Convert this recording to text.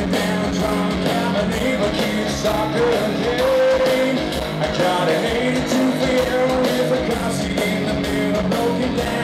I'm an evil soccer game. I got an 82 fear with a costume in the middle, broken down.